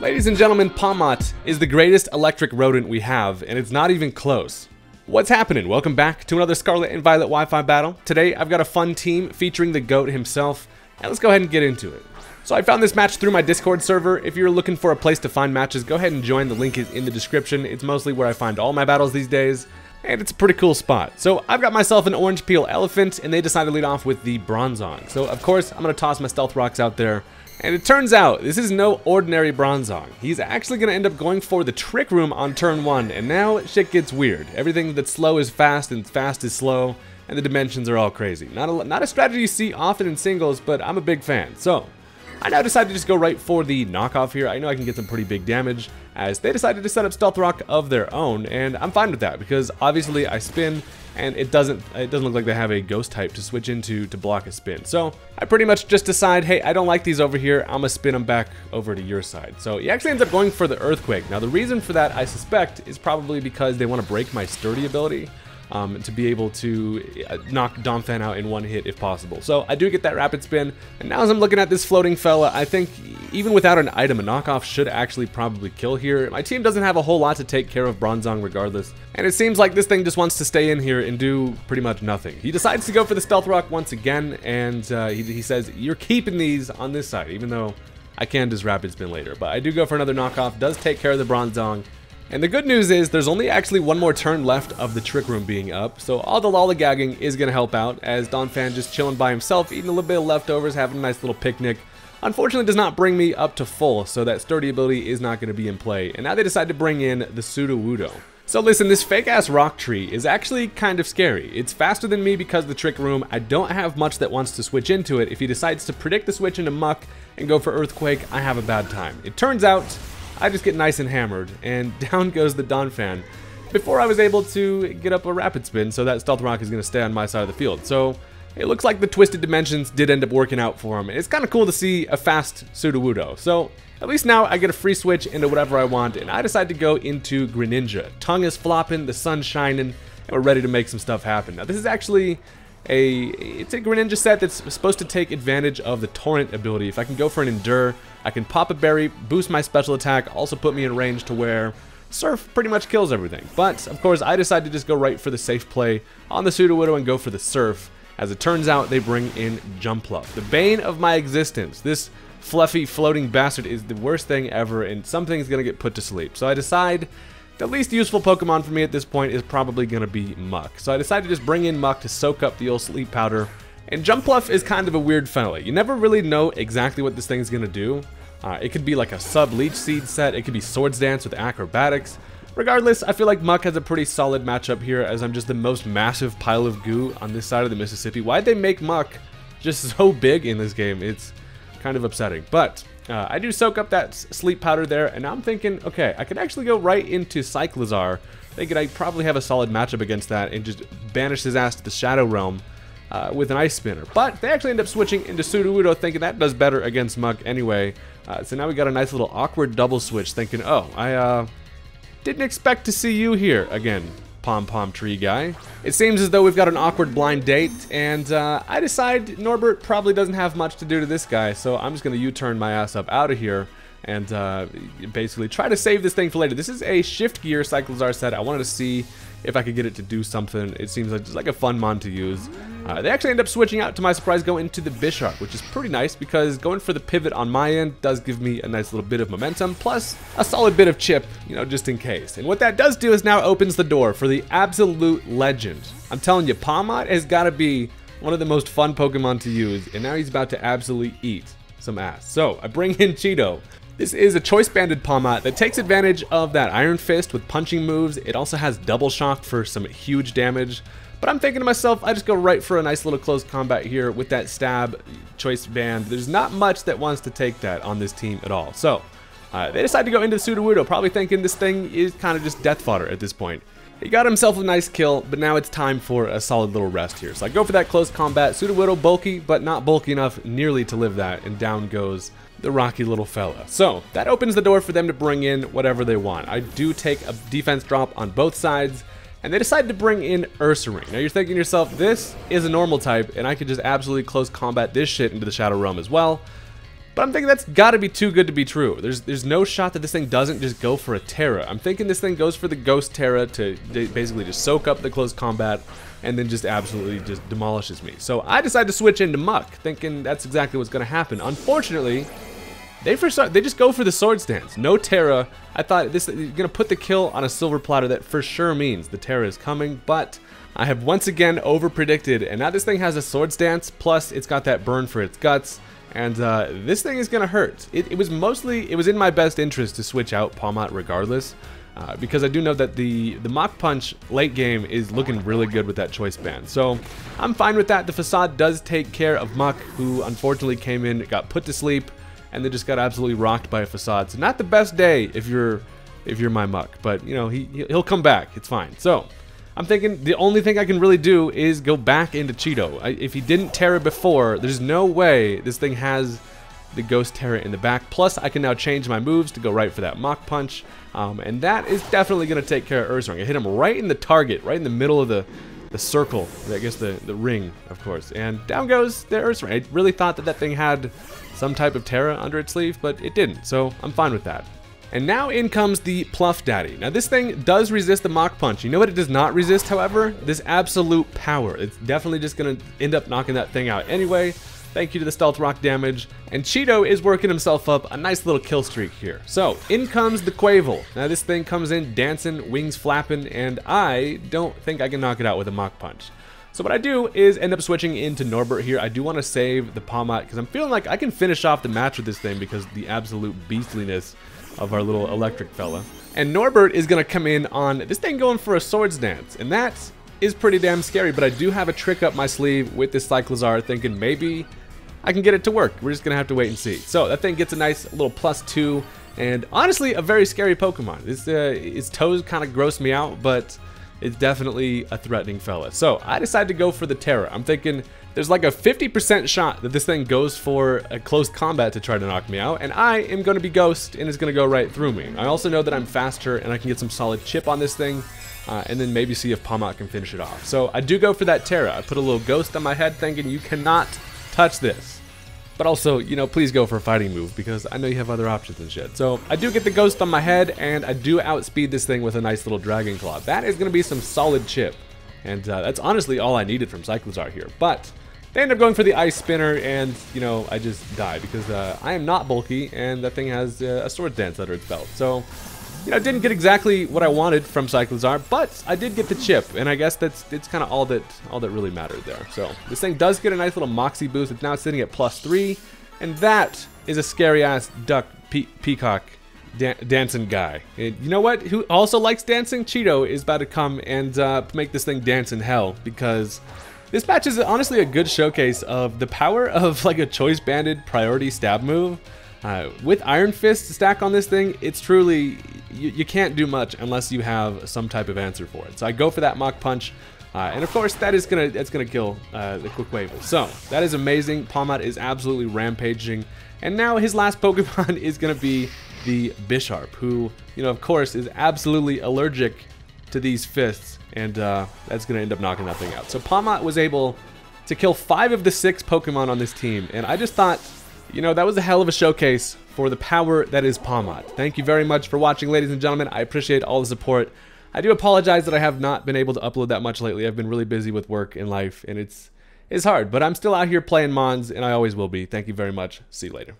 Ladies and gentlemen, Pawmot is the greatest electric rodent we have, and it's not even close. What's happening? Welcome back to another Scarlet and Violet Wi-Fi battle. Today, I've got a fun team featuring the GOAT himself, and let's go ahead and get into it. So I found this match through my Discord server. If you're looking for a place to find matches, go ahead and join. The link is in the description. It's mostly where I find all my battles these days, and it's a pretty cool spot. So I've got myself an orange peel elephant, and they decided to lead off with the Bronzong. So of course, I'm going to toss my stealth rocks out there, and it turns out, this is no ordinary Bronzong. He's actually going to end up going for the Trick Room on turn 1, and now shit gets weird. Everything that's slow is fast, and fast is slow, and the dimensions are all crazy. Not a, not a strategy you see often in singles, but I'm a big fan. So, I now decided to just go right for the knockoff here. I know I can get some pretty big damage, as they decided to set up Stealth Rock of their own, and I'm fine with that, because obviously I spin, and it doesn't it doesn't look like they have a ghost type to switch into to block a spin. So I pretty much just decide, hey, I don't like these over here, I'm gonna spin them back over to your side. So he actually ends up going for the Earthquake. Now the reason for that, I suspect, is probably because they want to break my Sturdy ability um, to be able to uh, knock Donphan out in one hit if possible. So I do get that rapid spin, and now as I'm looking at this floating fella, I think even without an item, a knockoff should actually probably kill here. My team doesn't have a whole lot to take care of Bronzong regardless, and it seems like this thing just wants to stay in here and do pretty much nothing. He decides to go for the Stealth Rock once again, and uh, he, he says, you're keeping these on this side, even though I can just rapid spin later. But I do go for another knockoff, does take care of the Bronzong, and the good news is there's only actually one more turn left of the Trick Room being up, so all the lollygagging is going to help out, as Donphan just chilling by himself, eating a little bit of leftovers, having a nice little picnic. Unfortunately does not bring me up to full, so that sturdy ability is not going to be in play, and now they decide to bring in the Sudowoodo. So listen, this fake-ass rock tree is actually kind of scary. It's faster than me because the Trick Room. I don't have much that wants to switch into it. If he decides to predict the switch into Muk and go for Earthquake, I have a bad time. It turns out I just get nice and hammered, and down goes the Donphan before I was able to get up a rapid spin, so that Stealth Rock is going to stay on my side of the field. So it looks like the Twisted Dimensions did end up working out for him. It's kind of cool to see a fast Sudowoodo. So at least now I get a free switch into whatever I want, and I decide to go into Greninja. Tongue is flopping, the sun's shining, and we're ready to make some stuff happen. Now this is actually a it's a Greninja set that's supposed to take advantage of the Torrent ability. If I can go for an Endure, I can pop a berry, boost my special attack, also put me in range to where Surf pretty much kills everything. But, of course, I decide to just go right for the safe play on the Sudowoodo and go for the Surf. As it turns out, they bring in Jumpluff. The bane of my existence. This fluffy floating bastard is the worst thing ever, and something's gonna get put to sleep. So I decide the least useful Pokemon for me at this point is probably going to be Muk. So I decided to just bring in Muk to soak up the old sleep powder. And Jumpluff is kind of a weird fella. You never really know exactly what this thing is going to do. Uh, it could be like a sub-leech seed set, it could be Swords Dance with acrobatics. Regardless, I feel like Muk has a pretty solid matchup here as I'm just the most massive pile of goo on this side of the Mississippi. Why'd they make Muk just so big in this game? It's kind of upsetting. But uh, I do soak up that sleep powder there, and I'm thinking, okay, I could actually go right into Cyclizar, thinking I probably have a solid matchup against that, and just banish his ass to the Shadow Realm uh, with an Ice Spinner. But they actually end up switching into Sudowoodo, thinking that does better against Muk anyway. Uh, so now we got a nice little awkward double switch, thinking, oh, I uh, didn't expect to see you here again pom-pom tree guy. It seems as though we've got an awkward blind date, and uh, I decide Norbert probably doesn't have much to do to this guy, so I'm just going to U-turn my ass up out of here and uh, basically try to save this thing for later. This is a shift gear Cyclizar set. I wanted to see if I could get it to do something. It seems like just like a fun mon to use. Uh, they actually end up switching out, to my surprise, going into the Bisharp, which is pretty nice because going for the pivot on my end does give me a nice little bit of momentum, plus a solid bit of chip, you know, just in case. And what that does do is now opens the door for the absolute legend. I'm telling you, Pawmot has got to be one of the most fun Pokemon to use, and now he's about to absolutely eat some ass. So I bring in Cheeto. This is a choice banded Pawmot that takes advantage of that Iron Fist with punching moves. It also has Double Shock for some huge damage. But I'm thinking to myself, I just go right for a nice little close combat here with that stab choice band. There's not much that wants to take that on this team at all. So uh, they decide to go into Sudowoodo, probably thinking this thing is kind of just death fodder at this point. He got himself a nice kill, but now it's time for a solid little rest here. So I go for that close combat. Sudowoodo bulky, but not bulky enough nearly to live that, and down goes the rocky little fella. So that opens the door for them to bring in whatever they want. I do take a defense drop on both sides, and they decide to bring in Ursaring. Now you're thinking to yourself, this is a normal type, and I could just absolutely close combat this shit into the Shadow Realm as well. But I'm thinking that's got to be too good to be true. There's there's no shot that this thing doesn't just go for a Tera. I'm thinking this thing goes for the Ghost Tera to basically just soak up the close combat and then just absolutely just demolishes me. So I decide to switch into Muk, thinking that's exactly what's to happen. Unfortunately, they first they just go for the swords dance. No Tera. I thought this you're gonna put the kill on a silver platter. That for sure means the Tera is coming, but I have once again over predicted, and now this thing has a swords dance. Plus, it's got that burn for its guts, and uh, this thing is gonna hurt. It, it, was mostly it was in my best interest to switch out Pawmot regardless. Uh, because I do know that the, the Mach Punch late game is looking really good with that choice band. So I'm fine with that. The Facade does take care of Muk, who unfortunately came in, got put to sleep, and they just got absolutely rocked by a facade. So not the best day if you're if you're my Muk, but you know he he'll come back. It's fine. So I'm thinking the only thing I can really do is go back into Cheeto. I, if he didn't Tera before, there's no way this thing has the Ghost Tera in the back. Plus, I can now change my moves to go right for that Mach Punch. Um, and that is definitely going to take care of Ursaring. I hit him right in the target, right in the middle of the, the circle, I guess the, the ring, of course. And down goes the Ursaring. I really thought that that thing had some type of Tera under its sleeve, but it didn't, so I'm fine with that. And now in comes the Pluff Daddy. Now this thing does resist the Mach Punch. You know what it does not resist, however? This absolute power. It's definitely just to end up knocking that thing out anyway. Thank you to the Stealth Rock damage. And Cheeto is working himself up a nice little kill streak here. So, in comes the Quavel. Now this thing comes in dancing, wings flapping, and I don't think I can knock it out with a Mach Punch. So what I do is end up switching into Norbert here. I do want to save the Pawmot because I'm feeling like I can finish off the match with this thing because the absolute beastliness of our little electric fella. And Norbert is going to come in on this thing going for a swords dance. And that is pretty damn scary. But I do have a trick up my sleeve with this Cyclizar thinking maybe I can get it to work. We're just going to have to wait and see. So that thing gets a nice little plus two. And honestly, a very scary Pokemon. It's, uh, its toes kind of gross me out, but it's definitely a threatening fella. So I decided to go for the Tera. I'm thinking there's like a 50% shot that this thing goes for a close combat to try to knock me out, and I am going to be Ghost, and it's going to go right through me. I also know that I'm faster, and I can get some solid chip on this thing, uh, and then maybe see if Pawmot can finish it off. So I do go for that Tera. I put a little Ghost on my head thinking you cannot touch this. But also, you know, please go for a fighting move because I know you have other options and shit. So I do get the ghost on my head and I do outspeed this thing with a nice little Dragon Claw. That is going to be some solid chip. And uh, that's honestly all I needed from Cyclizar here. But they end up going for the Ice Spinner and, you know, I just die because uh, I am not bulky and that thing has uh, a Sword Dance under its belt. So you know, didn't get exactly what I wanted from Cyclizar, but I did get the chip, and I guess that's it's kind of all that all that really mattered there. So this thing does get a nice little Moxie boost. It's now sitting at plus three, and that is a scary ass duck pe peacock da dancing guy. And you know what? Who also likes dancing? Cheeto is about to come and uh, make this thing dance in hell because. This match is honestly a good showcase of the power of like a choice banded priority stab move. Uh, with Iron Fist stack on this thing, it's truly you, you can't do much unless you have some type of answer for it. So I go for that Mach Punch. Uh, and of course, that is gonna that's gonna kill uh, the Quick Wave. So that is amazing. Pawmot is absolutely rampaging, and now his last Pokemon is gonna be the Bisharp, who you know of course is absolutely allergic to these fists, and uh, that's gonna end up knocking that thing out. So Pawmot was able to kill five of the six Pokemon on this team, and I just thought you know, that was a hell of a showcase for the power that is Pawmot. Thank you very much for watching, ladies and gentlemen. I appreciate all the support. I do apologize that I have not been able to upload that much lately. I've been really busy with work and life, and it's it's hard, but I'm still out here playing Mons, and I always will be. Thank you very much. See you later.